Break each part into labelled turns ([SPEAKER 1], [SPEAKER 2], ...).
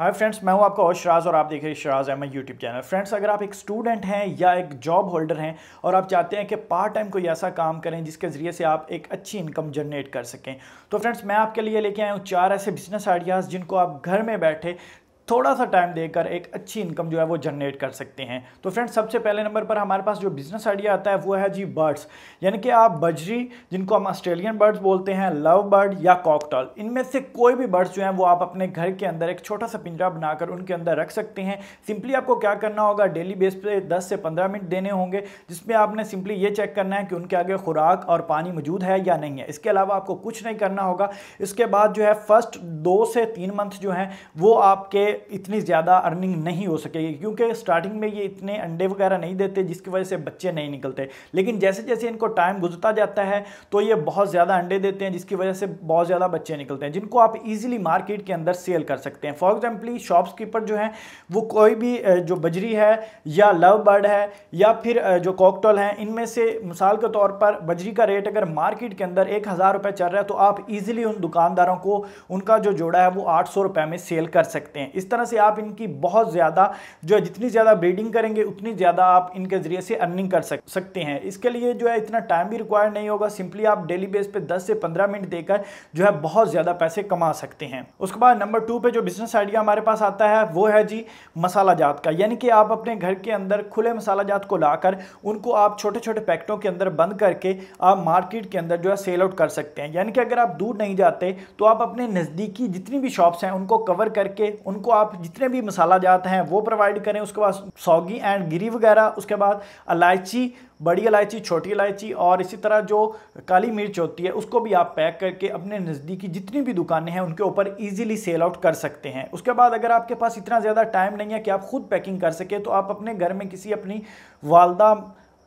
[SPEAKER 1] Hi friends मैं हूँ आपका और शराज और आप देख रहे हैं Shiraz Ahmad YouTube channel friends अगर आप एक स्टूडेंट हैं या एक जॉब होल्डर हैं और आप चाहते हैं कि पार्ट टाइम कोई ऐसा काम करें जिसके ज़रिए से आप एक अच्छी इनकम जनरेट कर सकें तो फ्रेंड्स मैं आपके लिए लेके आया हूँ चार ऐसे बिज़नेस आइडियाज़ जिनको आप घर में बैठे थोड़ा सा टाइम देकर एक अच्छी इनकम जो है वो जनरेट कर सकते हैं। तो फ्रेंड्स सबसे पहले नंबर पर हमारे पास जो बिज़नेस आइडिया आता है, वो है जी बर्ड्स यानी कि आप बजरी, जिनको हम ऑस्ट्रेलियन बर्ड्स बोलते हैं लव बर्ड या कॉकटॉल इनमें से कोई भी बर्ड्स जो हैं, वो आप अपने घर के अंदर एक छोटा सा पिंजरा बनाकर उनके अंदर रख सकते हैं। सिंपली आपको क्या करना होगा डेली बेस पे दस से पंद्रह मिनट देने होंगे, जिसमें आपने सिंपली ये चेक करना है कि उनके आगे खुराक और पानी मौजूद है या नहीं है। इसके अलावा आपको कुछ नहीं करना होगा। इसके बाद जो है फ़र्स्ट दो से तीन मंथ जो है, वो आपके इतनी ज़्यादा अर्निंग नहीं हो सकेगी, क्योंकि स्टार्टिंग में ये इतने अंडे वगैरह नहीं देते जिसकी वजह से बच्चे नहीं निकलते। लेकिन जैसे जैसे इनको टाइम गुजरता जाता है तो ये बहुत ज़्यादा अंडे देते हैं जिसकी वजह से बहुत ज़्यादा बच्चे निकलते हैं, जिनको आप ईजिली मार्केट के अंदर सेल कर सकते हैं। फॉर एग्जाम्पली शॉप्सकीपर जो हैं, वो कोई भी जो बजरी है या लव बर्ड है या फिर जो कॉकटॉल है, इनमें से मिसाल के तौर पर बजरी का रेट अगर मार्केट के अंदर एक हज़ार रुपये चल रहा है तो आप इजीली उन दुकानदारों को उनका जो जोड़ा है, वो आठ सौ रुपये में सेल कर सकते हैं। इस तरह से आप इनकी बहुत ज़्यादा जो है जितनी ज़्यादा ब्रीडिंग करेंगे उतनी ज़्यादा आप इनके ज़रिए से अर्निंग कर सक, सकते हैं। इसके लिए जो है इतना टाइम भी रिक्वायर नहीं होगा सिंपली आप डेली बेस पे 10 से 15 मिनट देकर जो है बहुत ज़्यादा पैसे कमा सकते हैं। उसके बाद नंबर टू पे जो बिज़नेस आइडिया हमारे पास आता है वो है जी मसाला जात का। यानी कि आप अपने घर के अंदर खुले मसाला जात को लाकर उनको आप छोटे छोटे पैकेटों के अंदर बंद करके आप मार्केट के अंदर जो है सेल आउट कर सकते हैं। यानी कि अगर आप दूर नहीं जाते तो आप अपने नज़दीकी जितनी भी शॉप्स हैं उनको कवर करके उनको आप जितने भी मसाला जात हैं, वो प्रोवाइड करें, उसके बाद सौगी एंड गिरी वगैरह, उसके बाद इलायची, बड़ी इलायची, छोटी इलायची और इसी तरह जो काली मिर्च होती है, उसको भी आप पैक करके अपने नज़दीकी जितनी भी दुकानें हैं, उनके ऊपर इजीली सेल आउट कर सकते हैं। उसके बाद अगर आपके पास इतना ज़्यादा टाइम नहीं है कि आप खुद पैकिंग कर सकें तो आप अपने घर में किसी अपनी वालदा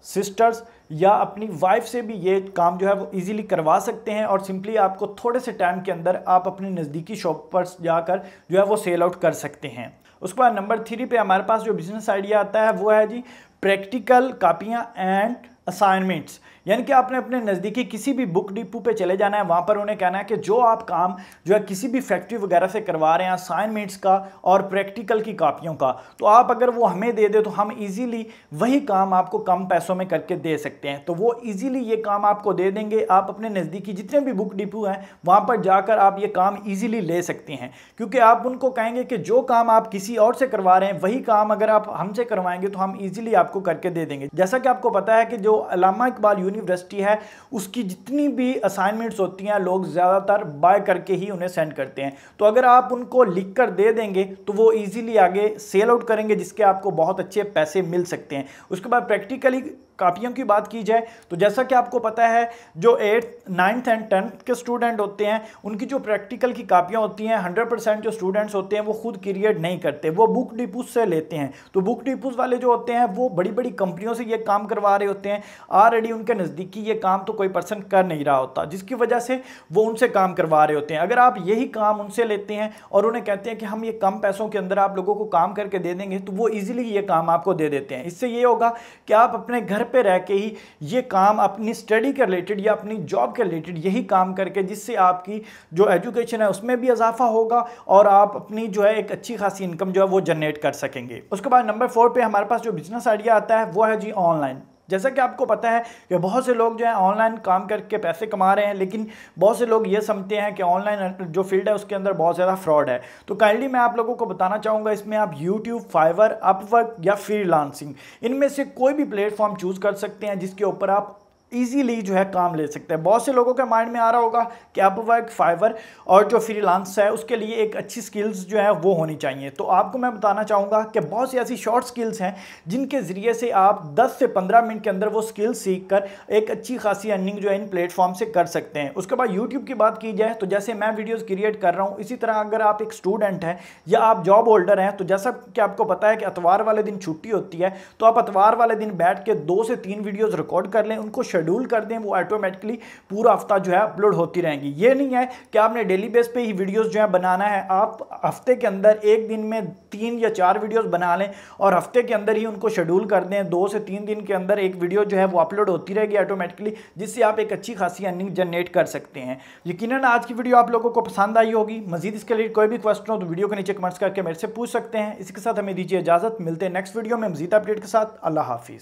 [SPEAKER 1] सिस्टर्स या अपनी वाइफ से भी ये काम जो है वो इजीली करवा सकते हैं और सिंपली आपको थोड़े से टाइम के अंदर आप अपने नज़दीकी शॉप पर जाकर जो है वो सेल आउट कर सकते हैं। उसके बाद नंबर थ्री पे हमारे पास जो बिज़नेस आइडिया आता है वो है जी प्रैक्टिकल कापियाँ एंड असाइनमेंट्स यानी कि आपने अपने नज़दीकी किसी भी बुक डिपो पे चले जाना है, वहाँ पर उन्हें कहना है कि जो आप काम, जो है किसी भी फैक्ट्री वगैरह से करवा रहे हैं असाइनमेंट्स का और प्रैक्टिकल की कापियों का तो आप अगर वो हमें दे दे तो हम इजीली वही काम आपको कम पैसों में करके दे सकते हैं। तो वो इजीली ये काम आपको दे देंगे। आप अपने नज़दीकी जितने भी बुक डिपो हैं, वहाँ पर जाकर आप ये काम ईजिली ले सकते हैं। क्योंकि आप उनको कहेंगे कि जो काम आप किसी और से करवा रहे हैं, वही काम अगर आप हमसे करवाएँगे तो हम ईजिली आपको करके दे देंगे। जैसा कि आपको पता है कि जो अलामा इकबाल यूनिवर्सिटी है, उसकी जितनी भी असाइनमेंट्स होती हैं, लोग ज़्यादातर बाय करके ही उन्हें सेंड करते हैं। तो अगर आप उनको लिख कर दे देंगे तो वो ईजिली आगे सेल आउट करेंगे, जिसके आपको बहुत अच्छे पैसे मिल सकते हैं। उसके बाद प्रैक्टिकली कापियों की बात की जाए तो जैसा कि आपको पता है, जो एट्थ नाइन्थ एंड टेंथ के स्टूडेंट होते हैं, उनकी जो प्रैक्टिकल की कापियाँ होती हैं हंड्रेड परसेंट जो स्टूडेंट्स होते हैं, वो खुद क्रिएट नहीं करते, वो बुक डिपूज से लेते हैं। तो बुक डिपूज वाले जो होते हैं, वो बड़ी बड़ी कंपनियों से ये काम करवा रहे होते हैं ऑलरेडी उनके नज़दीकी ये काम तो कोई पर्सन कर नहीं रहा होता, जिसकी वजह से वो उनसे काम करवा रहे होते हैं। अगर आप यही काम उनसे लेते हैं और उन्हें कहते हैं कि हम ये कम पैसों के अंदर आप लोगों को काम करके दे देंगे तो वो ईजिली ये काम आपको दे देते हैं। इससे ये होगा कि आप अपने घर पर रह के ही ये काम अपनी स्टडी के रिलेटेड या अपनी जॉब के रिलेटेड यही काम करके जिससे आपकी जो एजुकेशन है उसमें भी इजाफा होगा और आप अपनी जो है एक अच्छी खासी इनकम जो है वो जनरेट कर सकेंगे। उसके बाद नंबर फोर पे हमारे पास जो बिज़नेस आइडिया आता है, वो है जी ऑनलाइन जैसा कि आपको पता है कि बहुत से लोग जो है ऑनलाइन काम करके पैसे कमा रहे हैं, लेकिन बहुत से लोग ये समझते हैं कि ऑनलाइन जो फ़ील्ड है उसके अंदर बहुत ज़्यादा फ्रॉड है। तो काइंडली मैं आप लोगों को बताना चाहूँगा, इसमें आप यूट्यूब फाइवर अपवर्क या फ्रीलांसिंग इनमें से कोई भी प्लेटफॉर्म चूज़ कर सकते हैं जिसके ऊपर आप ईजीली जो है काम ले सकते हैं। बहुत से लोगों के माइंड में आ रहा होगा कि आप अपवर्क फाइवर और जो फ्रीलांस है, उसके लिए एक अच्छी स्किल्स जो है, वो होनी चाहिए। तो आपको मैं बताना चाहूँगा कि बहुत सी ऐसी शॉर्ट स्किल्स हैं, जिनके ज़रिए से आप 10 से 15 मिनट के अंदर वो स्किल्स सीख कर एक अच्छी खासी अर्निंग जो है इन प्लेटफॉर्म से कर सकते हैं। उसके बाद यूट्यूब की बात की जाए तो जैसे मैं वीडियोज़ क्रिएट कर रहा हूँ, इसी तरह अगर आप एक स्टूडेंट हैं या आप जॉब होल्डर हैं तो जैसा कि आपको पता है कि अतवार वाले दिन छुट्टी होती है तो आप अतवार वाले दिन बैठ के दो से तीन वीडियोज़ रिकॉर्ड कर लें, उनको शेड्यूल कर दें, वो ऑटोमेटिकली पूरा हफ़्ता जो है अपलोड होती रहेंगी। ये नहीं है कि आपने डेली बेस पे ही वीडियोस जो है बनाना है। आप हफ़्ते के अंदर एक दिन में तीन या चार वीडियोस बना लें और हफ़्ते के अंदर ही उनको शेड्यूल कर दें। दो से तीन दिन के अंदर एक वीडियो जो है वो अपलोड होती रहेगी ऑटोमेटिकली जिससे आप एक अच्छी खासी अर्निंग जनरेट कर सकते हैं। यकीन आज की वीडियो आप लोगों को पसंद आई होगी। मजीद इसके लिए कोई भी क्वेश्चन हो तो वीडियो के नीचे कमेंट्स करके मेरे से पूछ सकते हैं। इसके साथ हमें दीजिए इजाज़त। मिलते हैं नेक्स्ट वीडियो में मजीद अपडेट के साथ। अल्लाह हाफिज़।